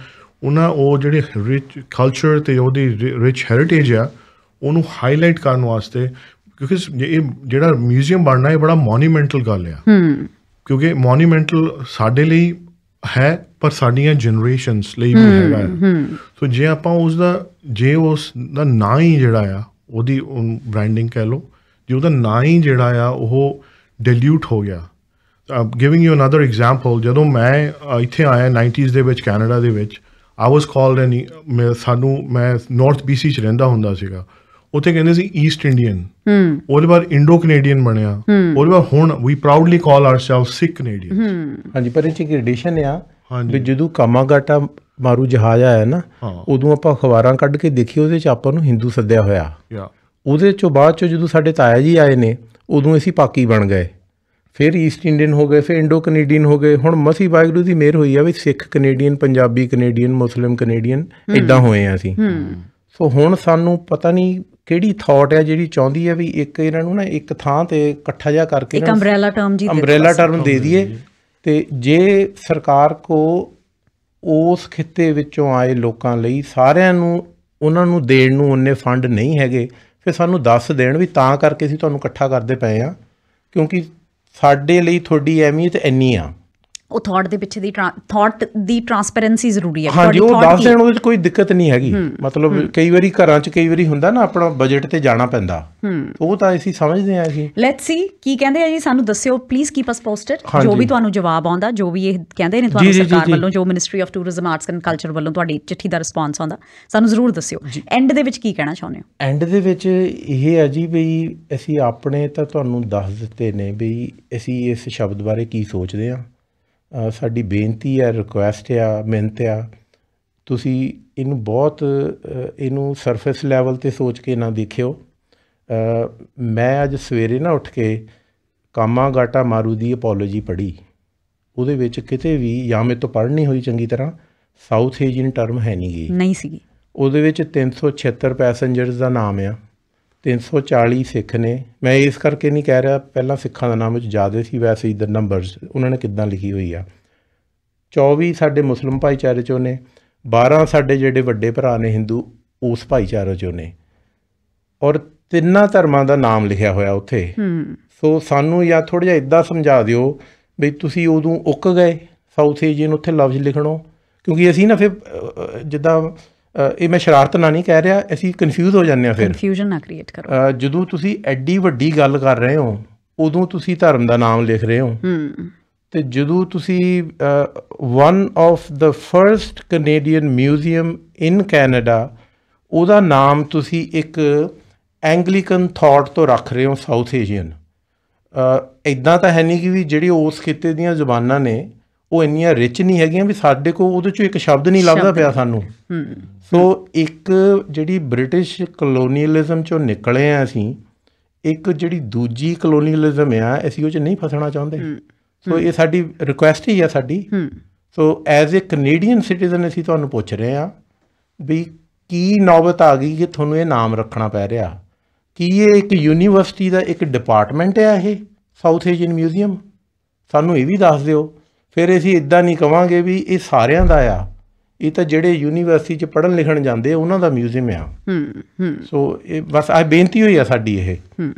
ਉਹਨਾਂ ਉਹ ਜਿਹੜੇ ਰਿਚ ਕਲਚਰ ਤੇ ਉਹਦੀ ਰਿਚ ਹੈਰੀਟੇਜ ਆ ਉਹਨੂੰ ਹਾਈਲਾਈਟ ਕਰਨ ਵਾਸਤੇ ਕਿਉਂਕਿ ਇਹ ਜਿਹੜਾ ਮਿਊਜ਼ੀਅਮ ਬਣਨਾ ਇਹ ਬੜਾ ਮੋਨੂਮੈਂਟਲ ਗੱਲ ਆ। ਕਿਉਂਕਿ ਮੋਨੂਮੈਂਟਲ ਸਾਡੇ ਲਈ ਹੈ ਪਰ ਸਾਡੀਆਂ ਜਨਰੇਸ਼ਨਸ ਲਈ ਵੀ ਹੈਗਾ ਸੋ ਜੇ ਆਪਾਂ ਉਸ ਦਾ ਜੇ ਉਸ ਦਾ ਨਾਂ ਹੀ ਜਿਹੜਾ ਆ ਉਹਦੀ ਬ੍ਰਾਂਡਿੰਗ ਕਹਿ ਲਓ ਜੇ ਉਹਦਾ ਨਾਂ ਹੀ ਜਿਹੜਾ ਆ ਉਹ ਡਿਲੂਟ ਹੋ ਗਿਆ। ਗਿਵਿੰਗ ਯੂ ਅਨਦਰ ਐਗਜ਼ਾਮਪਲ ਜਦੋਂ ਮੈਂ ਇੱਥੇ ਆਇਆ 90s ਦੇ ਵਿੱਚ ਕੈਨੇਡਾ ਦੇ ਵਿੱਚ ਆਈ ਵਾਸ ਕਾਲਡ ਐਨ ਮੈਂ ਸਾਨੂੰ ਮੈਂ ਨਾਰਥ ਬੀਸੀ ਚ ਰਹਿੰਦਾ ਹੁੰਦਾ ਸੀਗਾ। ਉੱਥੇ ਕਹਿੰਦੇ ਸੀ ਈਸਟ ਇੰਡੀਅਨ ਹੂੰ। ਉਹਦੇ ਬਾਅਦ ਇੰਡੋ ਕੈਨੇਡੀਅਨ ਬਣਿਆ ਉਹਦੇ ਬਾਅਦ ਹੁਣ we proudly call ourself Sikh Canadian ਹਾਂਜੀ ਪਰ ਇਹ ਚ ਇੱਕ ਐਡੀਸ਼ਨ ਆ। ਵੀ ਜਦੋਂ ਕਾਮਾਗਾਟਾ ਮਾਰੂ ਜਹਾਜ਼ ਆਇਆ ਨਾ। ਉਦੋਂ ਆਪਾਂ ਅਖਬਾਰਾਂ ਕੱਢ ਕੇ ਦੇਖੀ ਉਹਦੇ ਚ ਆਪਾਂ ਨੂੰ ਹਿੰਦੂ ਸੱਦਿਆ ਹੋਇਆ। ਯਾ ਉਹਦੇ ਚੋਂ ਬਾਅਦ ਚੋਂ ਜਦੋਂ ਸਾਡੇ ਤਾਇਆ ਜੀ ਆਏ ਨੇ ਉਦੋਂ ਅਸੀਂ ਪਾਕੀ ਬਣ ਗਏ। ਫਿਰ ਈਸਟ ਇੰਡੀਅਨ ਹੋ ਗਏ ਫਿਰ ਇੰਡੋ ਕੈਨੇਡੀਅਨ ਹੋ ਗਏ। ਹੁਣ ਮਸੀ ਵਾਹਿਗੁਰੂ ਦੀ ਮਿਹਰ ਹੋਈ ਆ ਵੀ Sikh Canadian Punjabi Canadian Muslim Canadian ਇਦਾਂ ਹੋਏ ਆ ਅਸੀਂ। ਸੋ ਹੁਣ ਸਾਨੂੰ ਪਤਾ ਨਹੀਂ ਕਿਹੜੀ ਥਾਟ ਆ ਜਿਹੜੀ ਚਾਹੁੰਦੀ ਆ ਵੀ ਇੱਕ ਇਹਨਾਂ ਨੂੰ ਨਾ ਇੱਕ ਥਾਂ ਤੇ ਇਕੱਠਾ ਜਿਹਾ ਕਰਕੇ ਇੱਕ umbrella term ਜੀ ਅੰਬ੍ਰੇਲਾ ਟਰਮ ਦੇ ਦਈਏ। ਤੇ ਜੇ ਸਰਕਾਰ ਕੋ ਉਸ ਖਿੱਤੇ ਵਿੱਚੋਂ ਆਏ ਲੋਕਾਂ ਲਈ ਸਾਰਿਆਂ ਨੂੰ ਉਹਨਾਂ ਨੂੰ ਦੇਣ ਨੂੰ ਉਹਨੇ ਫੰਡ ਨਹੀਂ ਹੈਗੇ ਫਿਰ ਸਾਨੂੰ ਦੱਸ ਦੇਣ ਵੀ ਤਾਂ ਕਰਕੇ ਅਸੀਂ ਤੁਹਾਨੂੰ ਇਕੱਠਾ ਕਰਦੇ ਪਏ ਆ ਕਿਉਂਕਿ ਸਾਡੇ ਲਈ ਤੁਹਾਡੀ ਅਹਿਮੀਅਤ ਇੰਨੀ ਆ। ਉਹ ਥਾਟ ਦੇ ਪਿੱਛੇ ਦੀ ਥਾਟ ਦੀ ਟਰਾਂਸਪੇਰੈਂਸੀ ਜ਼ਰੂਰੀ ਹੈ। ਹਾਂਜੀ ਉਹ ਦੱਸ ਦੇਣ ਉਹਦੇ ਵਿੱਚ ਕੋਈ ਦਿੱਕਤ ਨਹੀਂ ਹੈਗੀ। ਮਤਲਬ ਕਈ ਵਾਰੀ ਘਰਾਂ 'ਚ ਕਈ ਵਾਰੀ ਹੁੰਦਾ ਨਾ ਆਪਣਾ ਬਜਟ ਤੇ ਜਾਣਾ ਪੈਂਦਾ। ਉਹ ਤਾਂ ਅਸੀਂ ਸਮਝਦੇ ਆ ਅਸੀਂ ਲੈਟਸ ਸੀ ਕੀ ਕਹਿੰਦੇ ਆ ਜੀ ਸਾਨੂੰ ਦੱਸਿਓ ਪਲੀਜ਼ ਕੀਪ ਅਸ ਪੋਸਟਡ। ਜੋ ਵੀ ਤੁਹਾਨੂੰ ਜਵਾਬ ਆਉਂਦਾ ਜੋ ਵੀ ਇਹ ਕਹਿੰਦੇ ਨੇ ਜੀ, ਤੁਹਾਨੂੰ ਜੀ, ਜੀ, ਸਰਕਾਰ ਜੀ। ਵੱਲੋਂ ਜੋ ministry of tourism arts and culture ਵੱਲੋਂ ਤੁਹਾਡੀ ਚਿੱਠੀ ਦਾ ਰਿਸਪਾਂਸ ਆਉਂਦਾ ਸਾਨੂੰ ਜ਼ਰੂਰ ਦੱਸਿਓ। ਐਂਡ ਦੇ ਵਿੱਚ ਕੀ ਕਹਿਣਾ ਚਾਹੁੰਦੇ ਹੋ? ਐਂਡ ਦੇ ਵਿੱਚ ਇਹ ਹੈ ਜੀ ਬਈ ਅਸੀਂ ਆਪਣੇ ਤਾਂ ਤੁਹਾਨੂੰ ਦੱਸ ਦਿੱਤੇ ਨੇ ਬਈ ਅਸੀਂ ਇਸ ਸ਼ਬਦ ਬਾਰੇ ਕੀ ਸੋਚਦੇ ਆ ਸਾਡੀ ਬੇਨਤੀ ਹੈ ਰਿਕੁਐਸਟ ਆ ਮਿਹਨਤ ਆ। ਤੁਸੀਂ ਇਹਨੂੰ ਬਹੁਤ ਇਹਨੂੰ ਸਰਫੇਸ ਲੈਵਲ ਤੇ ਸੋਚ ਕੇ ਨਾ ਦੇਖਿਓ। ਮੈਂ ਅੱਜ ਸਵੇਰੇ ਨਾ ਉੱਠ ਕੇ ਕਾਮਾ ਗਾਟਾ ਮਾਰੂ ਦੀ ਅਪੋਲੋਜੀ ਪੜ੍ਹੀ। ਉਹਦੇ ਵਿੱਚ ਕਿਤੇ ਵੀ ਜਾਂ ਮੇਰੇ ਤੋਂ ਪੜ੍ਹ ਨਹੀਂ ਹੋਈ ਚੰਗੀ ਤਰ੍ਹਾਂ ਸਾਊਥ ਏਸ਼ੀਅਨ ਟਰਮ ਹੈ ਨਹੀਂ ਗੀ ਨਹੀਂ ਸੀਗੀ। ਉਹਦੇ ਵਿੱਚ 376 ਪੈਸੇਂਜਰਸ ਦਾ ਨਾਮ ਆ। 340 ਸਿੱਖ ਨੇ। ਮੈਂ ਇਸ ਕਰਕੇ ਨਹੀਂ ਕਹਿ ਰਿਹਾ ਪਹਿਲਾਂ ਸਿੱਖਾਂ ਦਾ ਨਾਮ ਵਿੱਚ ਜ਼ਿਆਦਾ ਸੀ ਵੈਸੇ ਹੀ ਦ ਨੰਬਰਸ ਉਹਨਾਂ ਨੇ ਕਿੱਦਾਂ ਲਿਖੀ ਹੋਈ ਆ। 24 ਸਾਡੇ ਮੁਸਲਮ ਭਾਈਚਾਰੇ ਚੋਂ ਨੇ 12 ਸਾਡੇ ਜਿਹੜੇ ਵੱਡੇ ਭਰਾ ਨੇ ਹਿੰਦੂ ਉਸ ਭਾਈਚਾਰੇ ਚੋਂ ਨੇ। ਔਰ ਤਿੰਨਾਂ ਧਰਮਾਂ ਦਾ ਨਾਮ ਲਿਖਿਆ ਹੋਇਆ ਉੱਥੇ। ਹੂੰ। ਸੋ ਸਾਨੂੰ ਜਾਂ ਥੋੜਾ ਜਿਹਾ ਇਦਾਂ ਸਮਝਾ ਦਿਓ ਵੀ ਤੁਸੀਂ ਉਦੋਂ ਉੱਕ ਗਏ ਸਾਊਥ ਏਸ਼ੀਅਨ ਉੱਥੇ ਲਫ਼ਜ਼ ਲਿਖਣੋਂ ਕਿਉਂਕਿ ਅਸੀਂ ਨਾ ਫਿਰ ਜਿੱਦਾਂ ਇਹ ਮੈਂ ਸ਼ਰਾਰਤ ਨਾਲ ਨਹੀਂ ਕਹਿ ਰਿਹਾ ਅਸੀਂ ਕਨਫਿਊਜ਼ ਹੋ ਜਾਂਦੇ ਆ ਫਿਰ। ਕਨਫਿਊਜ਼ਨ ਨਾ ਕ੍ਰੀਏਟ ਕਰੋ। ਜਦੋਂ ਤੁਸੀਂ ਐਡੀ ਵੱਡੀ ਗੱਲ ਕਰ ਰਹੇ ਹੋ ਉਦੋਂ ਤੁਸੀਂ ਧਰਮ ਦਾ ਨਾਮ ਲਿਖ ਰਹੇ ਹੋ। ਹੂੰ। ਤੇ ਜਦੋਂ ਤੁਸੀਂ one of the first Canadian museum in Canada ਉਹਦਾ ਨਾਮ ਤੁਸੀਂ ਇੱਕ ਐਂਗਲੀਕਨ ਥਾਟ ਤੋਂ ਰੱਖ ਰਹੇ ਹੋ ਸਾਊਥ ਏਸ਼ੀਅਨ ਇਦਾਂ ਤਾਂ ਹੈ ਨਹੀਂ ਕਿ ਵੀ ਜਿਹੜੀ ਉਸ ਖਿੱਤੇ ਦੀਆਂ ਜ਼ੁਬਾਨਾਂ ਨੇ ਉਹ ਇੰਨੀਆਂ ਰਿਚ ਨਹੀਂ ਹੈਗੀਆਂ ਵੀ ਸਾਡੇ ਕੋਲ ਉਹਦੇ ਚੋਂ ਇੱਕ ਸ਼ਬਦ ਨਹੀਂ ਲੱਭਦਾ ਪਿਆ ਸਾਨੂੰ। ਹੂੰ। ਸੋ ਇੱਕ ਜਿਹੜੀ ਬ੍ਰਿਟਿਸ਼ ਕਲੋਨੀਅਲਿਜ਼ਮ ਚੋਂ ਨਿਕਲੇ ਆ ਅਸੀਂ ਇੱਕ ਜਿਹੜੀ ਦੂਜੀ ਕਲੋਨੀਅਲਿਜ਼ਮ ਆ ਅਸੀਂ ਉਹ ਚ ਨਹੀਂ ਫਸਣਾ ਚਾਹੁੰਦੇ। ਸੋ ਇਹ ਸਾਡੀ ਰਿਕੁਐਸਟ ਹੀ ਆ ਸਾਡੀ। ਹੂੰ। So as a Canadian citizen ਅਸੀਂ ਤੁਹਾਨੂੰ ਪੁੱਛ ਰਹੇ ਆ ਵੀ ਕੀ ਨੌਬਤ ਆ ਗਈ ਕਿ ਤੁਹਾਨੂੰ ਇਹ ਨਾਮ ਰੱਖਣਾ ਪੈ ਰਿਹਾ? ਕੀ ਇਹ ਇੱਕ ਯੂਨੀਵਰਸਿਟੀ ਦਾ ਇੱਕ ਡਿਪਾਰਟਮੈਂਟ ਹੈ ਇਹ? ਸਾਊਥ ਏਸ਼ੀਅਨ ਮਿਊਜ਼ੀਅਮ ਸਾਨੂੰ ਇਹ ਵੀ ਦੱਸ ਦਿਓ। ਫਿਰ ਅਸੀਂ ਇਦਾਂ ਨਹੀਂ ਕਵਾਂਗੇ ਵੀ ਇਹ ਸਾਰਿਆਂ ਦਾ ਆ। ਇਹ ਤਾਂ ਜਿਹੜੇ ਯੂਨੀਵਰਸਿਟੀ 'ਚ ਪੜ੍ਹਨ ਲਿਖਣ ਜਾਂਦੇ ਉਹਨਾਂ ਦਾ ਮਿਊਜ਼ੀਅਮ ਆ। ਹੂੰ ਹੂੰ। ਸੋ ਇਹ ਬਸ ਆ ਬੇਨਤੀ ਹੋਈ ਆ ਸਾਡੀ ਇਹ। ਹੂੰ।